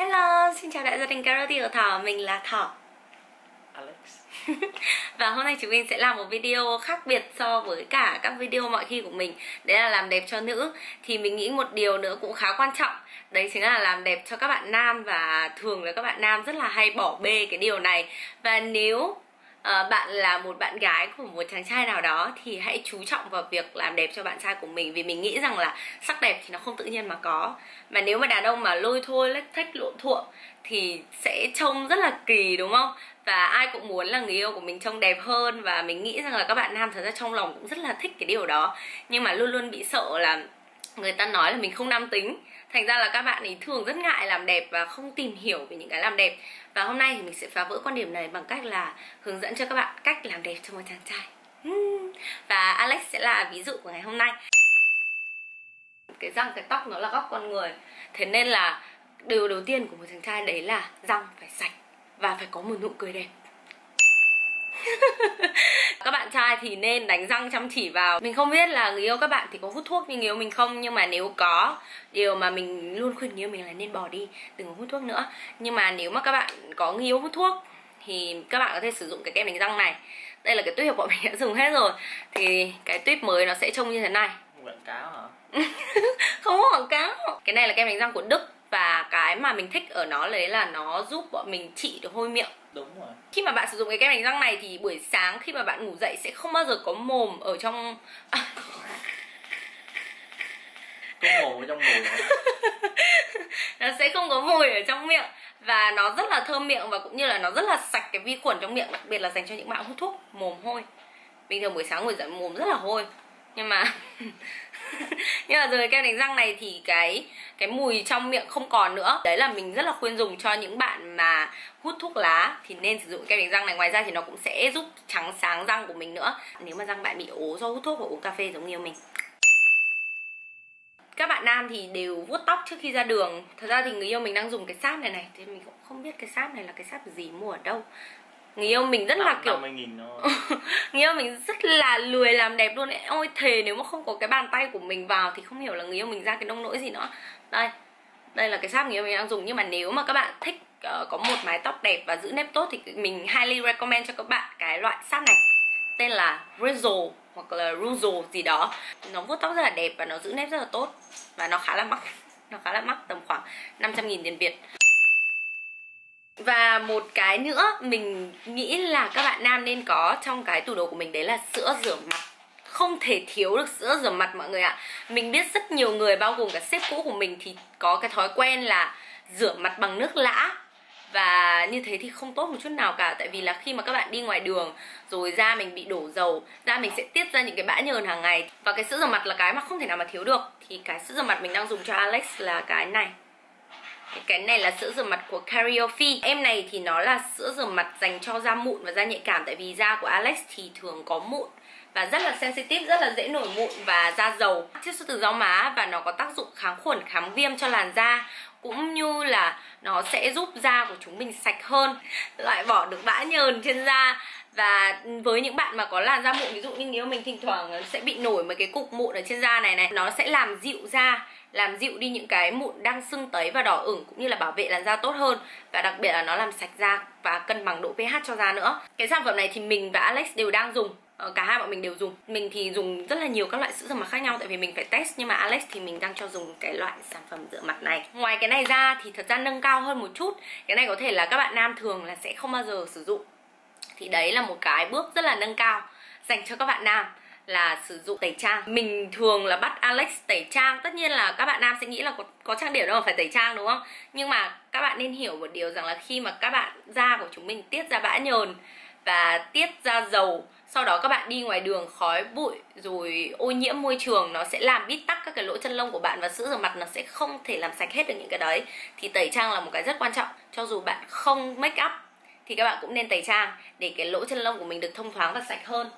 Hello, xin chào đại gia đình Karate của Thỏ, mình là Thỏ Alex. Và hôm nay chúng mình sẽ làm một video khác biệt so với cả các video mọi khi của mình. Đấy là làm đẹp cho nữ. Thì mình nghĩ một điều nữa cũng khá quan trọng. Đấy chính là làm đẹp cho các bạn nam Và thường là các bạn nam rất là hay bỏ bê cái điều này. Và nếu Ờ, bạn là một bạn gái của một chàng trai nào đó thì hãy chú trọng vào việc làm đẹp cho bạn trai của mình vì mình nghĩ rằng là sắc đẹp thì nó không tự nhiên mà có. Mà nếu mà đàn ông mà lôi thôi, lách thách, lộn thuộm thì sẽ trông rất là kỳ, đúng không? Và ai cũng muốn là người yêu của mình trông đẹp hơn và mình nghĩ rằng là các bạn nam thật ra trong lòng cũng rất là thích cái điều đó. Nhưng mà luôn luôn bị sợ là người ta nói là mình không nam tính thành ra là các bạn ấy thường rất ngại làm đẹp và không tìm hiểu về những cái làm đẹp. Và hôm nay thì mình sẽ phá vỡ quan điểm này bằng cách là hướng dẫn cho các bạn cách làm đẹp cho một chàng trai. Hmm. Và Alex sẽ là ví dụ của ngày hôm nay. Cái răng, cái tóc nó là góc con người. Thế nên là điều đầu tiên của một chàng trai đấy là răng phải sạch và phải có một nụ cười đẹp. các bạn trai thì nên đánh răng chăm chỉ vào. Mình không biết là người yêu các bạn thì có hút thuốc như người yêu mình không nhưng mà nếu có điều mà mình luôn khuyên người yêu mình là nên bỏ đi đừng có hút thuốc nữa. Nhưng mà nếu mà các bạn có người yêu hút thuốc thì các bạn có thể sử dụng cái kem đánh răng này. Đây là cái tuyếp bọn mình đã dùng hết rồi. Thì cái tuyếp mới nó sẽ trông như thế này. Quảng cáo hả? Không có quảng cáo. Cái này là kem đánh răng của đức và cái mà mình thích ở nó đấy là nó giúp bọn mình trị được hôi miệng. Đúng rồi. Khi mà bạn sử dụng cái kem đánh răng này thì buổi sáng khi mà bạn ngủ dậy sẽ không bao giờ có mồm ở trong có mồm ở trong mồm nó sẽ không có mùi ở trong miệng. Và nó rất là thơm miệng và cũng như là nó rất là sạch cái vi khuẩn trong miệng đặc biệt là dành cho những bạn hút thuốc mồm hôi. Bình thường buổi sáng ngồi dậy mồm rất là hôi. Nhưng mà nhưng mà rồi kem đánh răng này thì cái cái mùi trong miệng không còn nữa. Đấy là mình rất là khuyên dùng cho những bạn mà hút thuốc lá thì nên sử dụng kem đánh răng này. Ngoài ra thì nó cũng sẽ giúp trắng sáng răng của mình nữa. Nếu mà răng bạn bị ố do hút thuốc hoặc uống cà phê giống như mình. Các bạn nam thì đều vuốt tóc trước khi ra đường. Thật ra thì người yêu mình đang dùng cái sáp này này thì mình cũng không biết cái sáp này là cái sáp gì mua ở đâu. Người yêu mình rất là kiểu người yêu mình rất là lười làm đẹp luôn ấy. Ôi thề nếu mà không có cái bàn tay của mình vào thì không hiểu là người yêu mình ra cái nông nỗi gì nữa đây đây là cái sáp người yêu mình đang dùng. Nhưng mà nếu mà các bạn thích uh, có một mái tóc đẹp và giữ nếp tốt thì mình highly recommend cho các bạn cái loại sáp này. Tên là Rizzle hoặc là Ruzzle gì đó. Nó vuốt tóc rất là đẹp và nó giữ nếp rất là tốt. Và nó khá là mắc nó khá là mắc tầm khoảng 500 nghìn tiền Việt. Và một cái nữa mình nghĩ là các bạn nam nên có trong cái tủ đồ của mình đấy là sữa rửa mặt không thể thiếu được sữa rửa mặt mọi người ạ. Mình biết rất nhiều người, bao gồm cả sếp cũ của mình thì có cái thói quen là rửa mặt bằng nước lã. Và như thế thì không tốt một chút nào cả, tại vì là khi mà các bạn đi ngoài đường, rồi da mình bị đổ dầu, da mình sẽ tiết ra những cái bã nhờn hàng ngày. Và cái sữa rửa mặt là cái mà không thể nào mà thiếu được. Thì cái sữa rửa mặt mình đang dùng cho Alex là cái này. Cái này là sữa rửa mặt của Cariofi Em này thì nó là sữa rửa mặt dành cho da mụn và da nhạy cảm, Tại vì da của Alex thì thường có mụn và rất là sensitive, rất là dễ nổi mụn và da dầu. Chiết xuất từ rau má và nó có tác dụng kháng khuẩn, kháng viêm cho làn da cũng như là nó sẽ giúp da của chúng mình sạch hơn. Loại bỏ được bã nhờn trên da. Và với những bạn mà có làn da mụn ví dụ như nếu mình thỉnh thoảng sẽ bị nổi mấy cái cục mụn ở trên da này này. Nó sẽ làm dịu da làm dịu đi những cái mụn đang sưng tấy và đỏ ửng cũng như là bảo vệ làn da tốt hơn. Và đặc biệt là nó làm sạch da và cân bằng độ pH cho da nữa. Cái sản phẩm này thì mình và Alex đều đang dùng. Ờ, cả hai bọn mình đều dùng. Mình thì dùng rất là nhiều các loại sữa rửa mặt khác nhau tại vì mình phải test. Nhưng mà Alex thì mình đang cho dùng cái loại sản phẩm rửa mặt này. Ngoài cái này ra thì thật ra nâng cao hơn một chút. Cái này có thể là các bạn nam thường là sẽ không bao giờ sử dụng. Thì đấy là một cái bước rất là nâng cao dành cho các bạn nam là sử dụng tẩy trang. Mình thường là bắt Alex tẩy trang. Tất nhiên là các bạn nam sẽ nghĩ là có, có trang điểm đâu mà phải tẩy trang đúng không? Nhưng mà các bạn nên hiểu một điều rằng là khi mà các bạn da của chúng mình tiết ra bã nhờn và tiết ra dầu sau đó các bạn đi ngoài đường khói bụi rồi ô nhiễm môi trường nó sẽ làm bít tắc các cái lỗ chân lông của bạn và sữa rửa mặt nó sẽ không thể làm sạch hết được những cái đấy. Thì tẩy trang là một cái rất quan trọng. Cho dù bạn không make up thì các bạn cũng nên tẩy trang để cái lỗ chân lông của mình được thông thoáng và sạch hơn.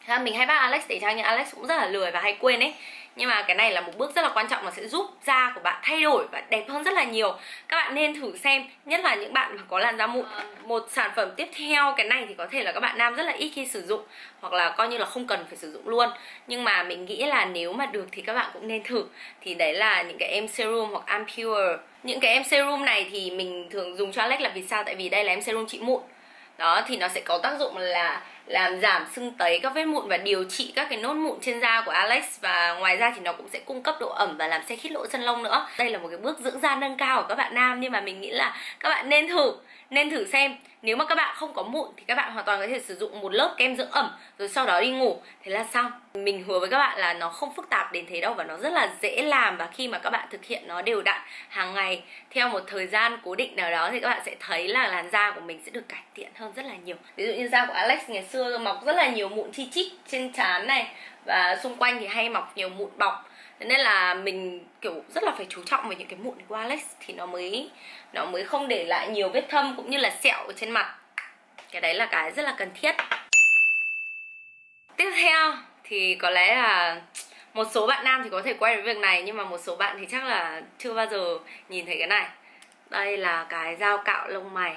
Ha, mình hay bắt Alex tẩy trang nhưng Alex cũng rất là lười và hay quên ấy nhưng mà cái này là một bước rất là quan trọng mà sẽ giúp da của bạn thay đổi và đẹp hơn rất là nhiều. Các bạn nên thử xem, nhất là những bạn mà có làn da mụn. Một sản phẩm tiếp theo, cái này thì có thể là các bạn nam rất là ít khi sử dụng, hoặc là coi như là không cần phải sử dụng luôn. Nhưng mà mình nghĩ là nếu mà được thì các bạn cũng nên thử. Thì đấy là những cái em serum hoặc Ampure những cái em serum này thì mình thường dùng cho Alex là vì sao? Tại vì đây là em serum trị mụn. Đó, thì nó sẽ có tác dụng là làm giảm sưng tấy các vết mụn và điều trị các cái nốt mụn trên da của Alex. Và ngoài ra thì nó cũng sẽ cung cấp độ ẩm và làm xe khít lỗ chân lông nữa. Đây là một cái bước dưỡng da nâng cao của các bạn nam, nhưng mà mình nghĩ là các bạn nên thử nên thử xem, nếu mà các bạn không có mụn thì các bạn hoàn toàn có thể sử dụng một lớp kem dưỡng ẩm, rồi sau đó đi ngủ. Thế là xong. Mình hứa với các bạn là nó không phức tạp đến thế đâu và nó rất là dễ làm và khi mà các bạn thực hiện nó đều đặn hàng ngày theo một thời gian cố định nào đó thì các bạn sẽ thấy là làn da của mình sẽ được cải thiện hơn rất là nhiều. Ví dụ như da của Alex ngày xưa mọc rất là nhiều mụn chi chít trên trán này và xung quanh thì hay mọc nhiều mụn bọc. Nên là mình, kiểu, rất là phải chú trọng về những cái mụn của Alex thì nó mới nó mới không để lại nhiều vết thâm cũng như là sẹo ở trên mặt. Cái đấy là cái rất là cần thiết. Tiếp theo thì có lẽ là một số bạn nam thì có thể quay với việc này, nhưng mà một số bạn thì chắc là chưa bao giờ nhìn thấy cái này. Đây là cái dao cạo lông mày.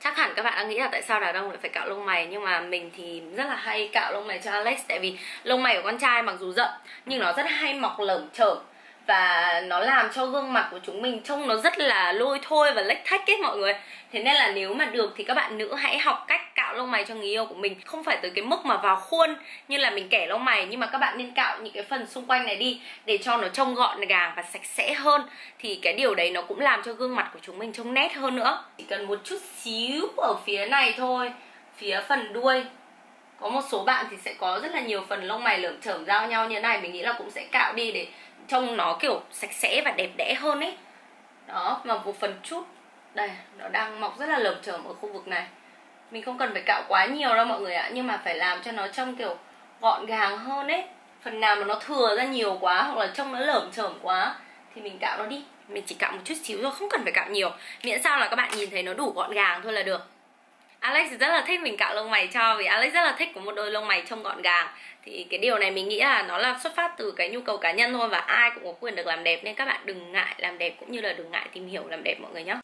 Chắc hẳn các bạn đang nghĩ là tại sao đàn ông lại phải cạo lông mày, nhưng mà mình thì rất là hay cạo lông mày cho Alex, tại vì lông mày của con trai mặc dù rậm nhưng nó rất hay mọc lởm chởm và nó làm cho gương mặt của chúng mình trông nó rất là lôi thôi và lách thách ấy mọi người. Thế nên là nếu mà được thì các bạn nữ hãy học cách cạo lông mày cho người yêu của mình. Không phải tới cái mức mà vào khuôn như là mình kẻ lông mày, nhưng mà các bạn nên cạo những cái phần xung quanh này đi để cho nó trông gọn gàng và sạch sẽ hơn. Thì cái điều đấy nó cũng làm cho gương mặt của chúng mình trông nét hơn nữa. Chỉ cần một chút xíu ở phía này thôi, phía phần đuôi. Có một số bạn thì sẽ có rất là nhiều phần lông mày lởm chởm giao nhau như thế này. Mình nghĩ là cũng sẽ cạo đi để trông nó kiểu sạch sẽ và đẹp đẽ hơn ấy. Đó, mà một phần chút, đây, nó đang mọc rất là lởm chởm ở khu vực này. Mình không cần phải cạo quá nhiều đâu mọi người ạ, nhưng mà phải làm cho nó trông kiểu gọn gàng hơn ấy. Phần nào mà nó thừa ra nhiều quá hoặc là trông nó lởm chởm quá, thì mình cạo nó đi. Mình chỉ cạo một chút xíu thôi, không cần phải cạo nhiều. Miễn sao là các bạn nhìn thấy nó đủ gọn gàng thôi là được. Alex rất là thích mình cạo lông mày cho, vì Alex rất là thích có một đôi lông mày trông gọn gàng. Thì cái điều này mình nghĩ là nó là xuất phát từ cái nhu cầu cá nhân thôi và ai cũng có quyền được làm đẹp, nên các bạn đừng ngại làm đẹp cũng như là đừng ngại tìm hiểu làm đẹp mọi người nhé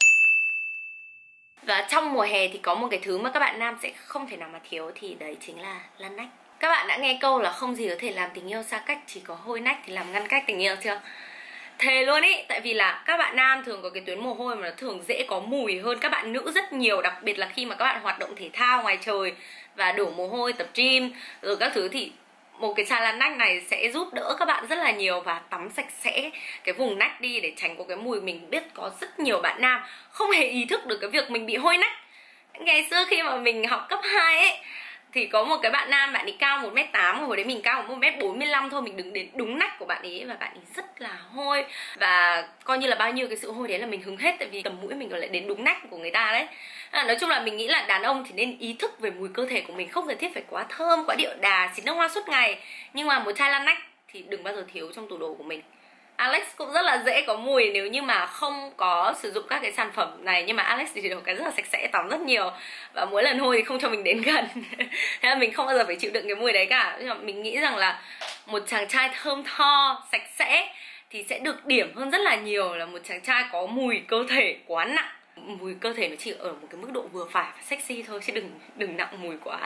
và trong mùa hè thì có một cái thứ mà các bạn nam sẽ không thể nào mà thiếu, thì đấy chính là lăn nách. Các bạn đã nghe câu là không gì có thể làm tình yêu xa cách, chỉ có hôi nách thì làm ngăn cách tình yêu, chưa? Thề luôn ý, tại vì là các bạn nam thường có cái tuyến mồ hôi mà nó thường dễ có mùi hơn các bạn nữ rất nhiều, đặc biệt là khi mà các bạn hoạt động thể thao ngoài trời và đổ mồ hôi, tập gym, rồi các thứ thì một cái chai lan nách này sẽ giúp đỡ các bạn rất là nhiều và tắm sạch sẽ cái vùng nách đi để tránh có cái mùi mình biết có rất nhiều bạn nam không hề ý thức được cái việc mình bị hôi nách. Ngày xưa khi mà mình học cấp 2 ấy thì có một cái bạn nam bạn ấy cao 1 m tám hồi đấy mình cao một m bốn mươi thôi mình đứng đến đúng nách của bạn ấy và bạn ấy rất là hôi. Và coi như là bao nhiêu cái sự hôi đấy là mình hứng hết tại vì tầm mũi mình còn lại đến đúng nách của người ta đấy. À, nói chung là mình nghĩ là đàn ông thì nên ý thức về mùi cơ thể của mình không cần thiết phải quá thơm quá điệu đà xịt nước hoa suốt ngày. Nhưng mà một chai lan nách thì đừng bao giờ thiếu trong tủ đồ của mình. Alex cũng rất là dễ có mùi nếu như mà không có sử dụng các cái sản phẩm này. Nhưng mà Alex thì được cái rất là sạch sẽ, tắm rất nhiều. Và mỗi lần hôi thì không cho mình đến gần. Thế là mình không bao giờ phải chịu đựng cái mùi đấy cả. Nhưng mà mình nghĩ rằng là một chàng trai thơm tho, sạch sẽ thì sẽ được điểm hơn rất là nhiều là một chàng trai có mùi cơ thể quá nặng. Mùi cơ thể nó chỉ ở một cái mức độ vừa phải và sexy thôi, chứ đừng đừng nặng mùi quá.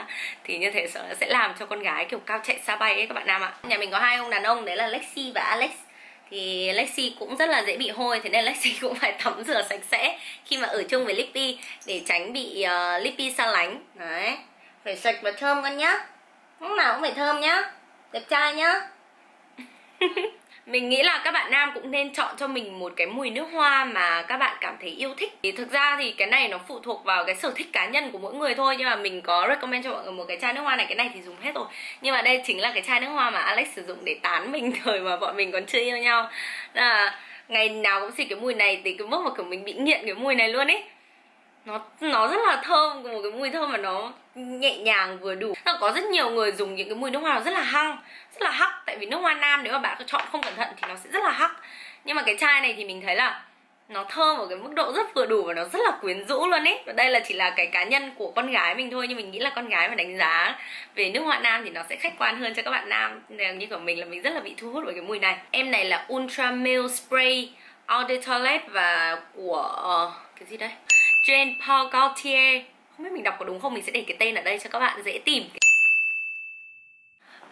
Thì như thế sẽ làm cho con gái kiểu cao chạy xa bay ấy các bạn nam ạ. Nhà mình có hai ông đàn ông, đấy là Lexi và Alex thì Lexi cũng rất là dễ bị hôi thế nên Lexi cũng phải tắm rửa sạch sẽ khi mà ở chung với Lippy để tránh bị uh, Lippy xa lánh. Đấy. Phải sạch và thơm con nhá. Lúc nào cũng phải thơm nhá. Đẹp trai nhá. mình nghĩ là các bạn nam cũng nên chọn cho mình một cái mùi nước hoa mà các bạn cảm thấy yêu thích. Thì thực ra thì cái này nó phụ thuộc vào cái sở thích cá nhân của mỗi người thôi, nhưng mà mình có recommend cho mọi người một cái chai nước hoa này, cái này thì dùng hết rồi. Nhưng mà đây chính là cái chai nước hoa mà Alex sử dụng để tán mình thời mà bọn mình còn chưa yêu nhau. Là ngày nào cũng xịt cái mùi này thì cái mức mà kiểu mình bị nghiện cái mùi này luôn ấy nó nó rất là thơm một cái mùi thơm mà nó nhẹ nhàng vừa đủ. Có rất nhiều người dùng những cái mùi nước hoa nó rất là hăng rất là hắc. Tại vì nước hoa nam nếu mà bạn chọn không cẩn thận thì nó sẽ rất là hắc. Nhưng mà cái chai này thì mình thấy là nó thơm ở cái mức độ rất vừa đủ và nó rất là quyến rũ luôn ấy. Và đây là chỉ là cái cá nhân của con gái mình thôi nhưng mình nghĩ là con gái mà đánh giá về nước hoa nam thì nó sẽ khách quan hơn cho các bạn nam. Như của mình là mình rất là bị thu hút bởi cái mùi này. Em này là ultra male spray eau de toilette và của uh, cái gì đây? Jean Paul Gaultier. Không biết mình đọc có đúng không? Mình sẽ để cái tên ở đây cho các bạn dễ tìm.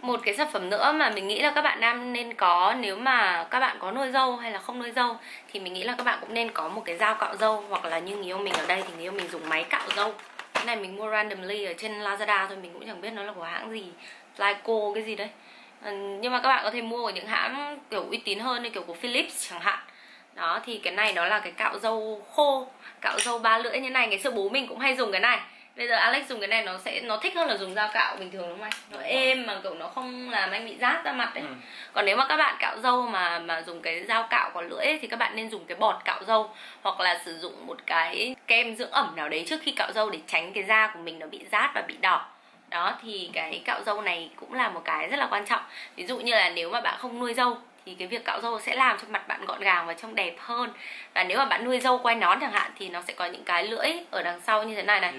Một cái sản phẩm nữa mà mình nghĩ là các bạn nam nên có nếu mà các bạn có nuôi dâu hay là không nuôi dâu, thì mình nghĩ là các bạn cũng nên có một cái dao cạo dâu, hoặc là như người yêu mình ở đây thì người yêu mình dùng máy cạo dâu. Cái này mình mua randomly ở trên Lazada thôi, mình cũng chẳng biết nó là của hãng gì. Flyco cái gì đấy. Ờ, nhưng mà các bạn có thể mua ở những hãng kiểu uy tín hơn như kiểu của Philips chẳng hạn đó thì cái này đó là cái cạo dâu khô cạo dâu ba lưỡi như này. Ngày xưa bố mình cũng hay dùng cái này. Bây giờ Alex dùng cái này nó sẽ nó thích hơn là dùng dao cạo bình thường đúng không anh? Nó êm mà kiểu nó không làm anh bị rát ra mặt đấy Ừ. còn nếu mà các bạn cạo dâu mà mà dùng cái dao cạo có lưỡi ấy, thì các bạn nên dùng cái bọt cạo dâu hoặc là sử dụng một cái kem dưỡng ẩm nào đấy trước khi cạo dâu để tránh cái da của mình nó bị rát và bị đỏ. Đó thì cái cạo dâu này cũng là một cái rất là quan trọng. Ví dụ như là nếu mà bạn không nuôi dâu thì cái việc cạo dâu sẽ làm cho mặt bạn gọn gàng và trông đẹp hơn. Và nếu mà bạn nuôi dâu quay nón chẳng hạn thì nó sẽ có những cái lưỡi ở đằng sau như thế này này.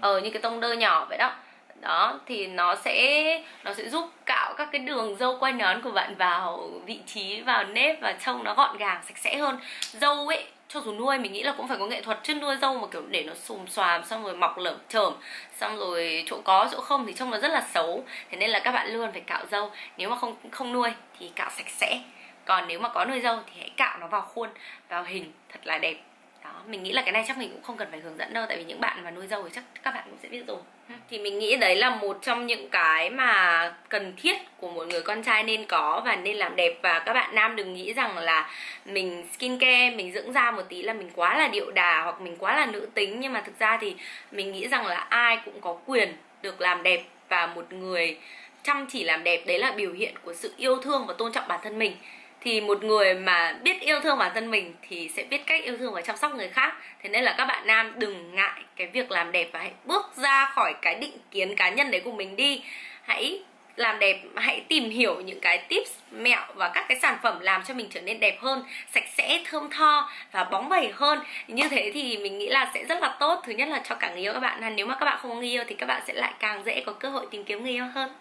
Ờ như cái tông đơ nhỏ vậy đó. Đó thì nó sẽ nó sẽ giúp cạo các cái đường dâu quay nón của bạn vào vị trí vào nếp và trông nó gọn gàng sạch sẽ hơn. Dâu ấy cho dù nuôi mình nghĩ là cũng phải có nghệ thuật chứ nuôi dâu mà kiểu để nó xùm xoàm, xong rồi mọc lởm chởm, xong rồi chỗ có chỗ không thì trông nó rất là xấu. Thế nên là các bạn luôn phải cạo dâu. Nếu mà không không nuôi thì cạo sạch sẽ. Còn nếu mà có nuôi dâu thì hãy cạo nó vào khuôn, vào hình thật là đẹp đó mình nghĩ là cái này chắc mình cũng không cần phải hướng dẫn đâu tại vì những bạn mà nuôi dâu thì chắc các bạn cũng sẽ biết rồi. Thì mình nghĩ đấy là một trong những cái mà cần thiết của một người con trai nên có và nên làm đẹp. Và các bạn nam đừng nghĩ rằng là mình skincare mình dưỡng da một tí là mình quá là điệu đà hoặc mình quá là nữ tính. Nhưng mà thực ra thì mình nghĩ rằng là ai cũng có quyền được làm đẹp và một người chăm chỉ làm đẹp đấy là biểu hiện của sự yêu thương và tôn trọng bản thân mình thì một người mà biết yêu thương bản thân mình thì sẽ biết cách yêu thương và chăm sóc người khác. Thế nên là các bạn nam đừng ngại cái việc làm đẹp và hãy bước ra khỏi cái định kiến cá nhân đấy của mình đi. Hãy làm đẹp, hãy tìm hiểu những cái tips, mẹo và các cái sản phẩm làm cho mình trở nên đẹp hơn, sạch sẽ, thơm tho và bóng bẩy hơn. Như thế thì mình nghĩ là sẽ rất là tốt. Thứ nhất là cho cả người yêu các bạn. Nếu mà các bạn không có người yêu thì các bạn sẽ lại càng dễ có cơ hội tìm kiếm người yêu hơn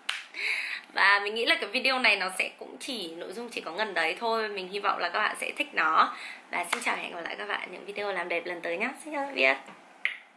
và mình nghĩ là cái video này nó sẽ cũng chỉ, nội dung chỉ có ngần đấy thôi. Mình hy vọng là các bạn sẽ thích nó. Và xin chào hẹn gặp lại các bạn những video làm đẹp lần tới nhé xin chào tạm biệt